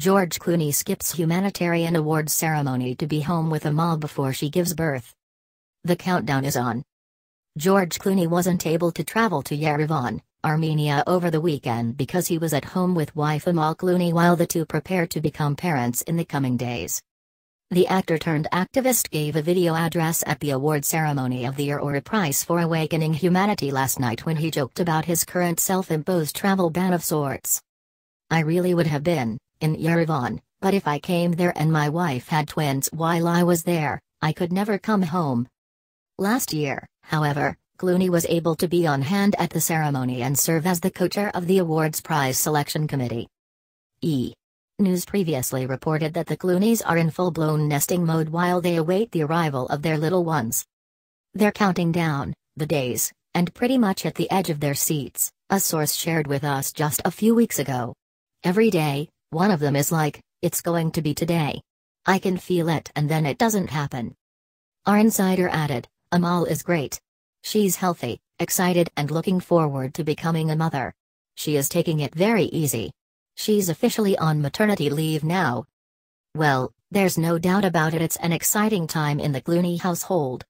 George Clooney skips humanitarian awards ceremony to be home with Amal before she gives birth. The countdown is on. George Clooney wasn't able to travel to Yerevan, Armenia over the weekend because he was at home with wife Amal Clooney while the two prepare to become parents in the coming days. The actor turned activist gave a video address at the award ceremony of the Aurora prize for awakening humanity last night when he joked about his current self imposed travel ban of sorts. I really would have been, in Yerevan, but if I came there and my wife had twins while I was there, I could never come home. Last year, however, Clooney was able to be on hand at the ceremony and serve as the co-chair of the awards prize selection committee. E! News previously reported that the Clooneys are in full-blown nesting mode while they await the arrival of their little ones. They're counting down, the days, and pretty much at the edge of their seats, a source shared with us just a few weeks ago. Every day, one of them is like, it's going to be today. I can feel it and then it doesn't happen. Our insider added, Amal is great. She's healthy, excited and looking forward to becoming a mother. She is taking it very easy. She's officially on maternity leave now. Well, there's no doubt about it it's an exciting time in the Clooney household.